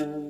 dun, dun.